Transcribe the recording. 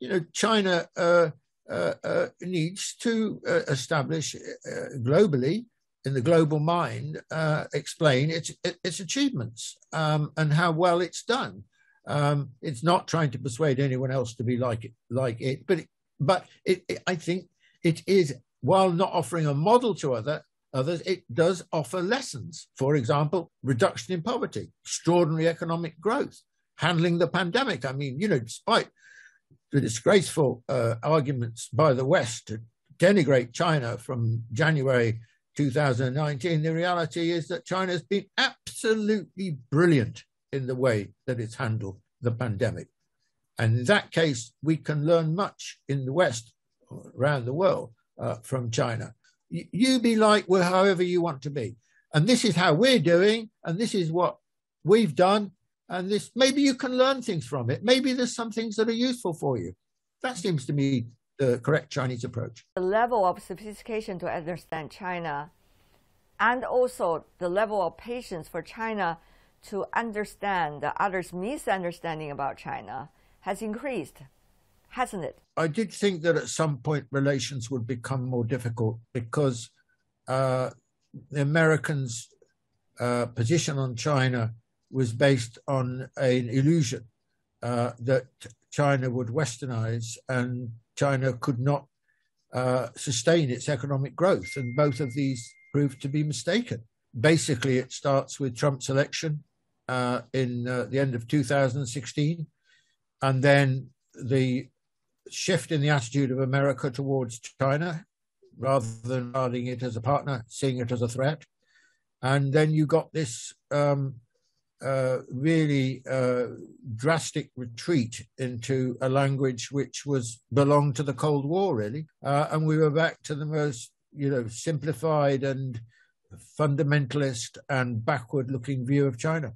you know, China uh, uh, uh needs to uh, establish uh, globally, in the global mind, explain its its achievements um, and how well it's done. Um, it's not trying to persuade anyone else to be like it, like it, but it, but it, it, I think it is while not offering a model to other others, it does offer lessons. For example, reduction in poverty, extraordinary economic growth, handling the pandemic. I mean, you know, despite the disgraceful uh, arguments by the West to denigrate China from January 2019, the reality is that China has been absolutely brilliant in the way that it's handled the pandemic. And in that case, we can learn much in the West, around the world, uh, from China. You be like well, however you want to be. And this is how we're doing, and this is what we've done. And this maybe you can learn things from it. Maybe there's some things that are useful for you. That seems to me the correct Chinese approach. The level of sophistication to understand China and also the level of patience for China to understand the others' misunderstanding about China has increased, hasn't it? I did think that at some point relations would become more difficult because uh, the Americans' uh, position on China was based on an illusion uh, that China would westernize and China could not uh, sustain its economic growth. And both of these proved to be mistaken. Basically, it starts with Trump's election uh, in uh, the end of 2016, and then the shift in the attitude of America towards China, rather than regarding it as a partner, seeing it as a threat, and then you got this um, uh, really uh, drastic retreat into a language which was belonged to the Cold War, really, uh, and we were back to the most you know simplified and fundamentalist and backward looking view of China.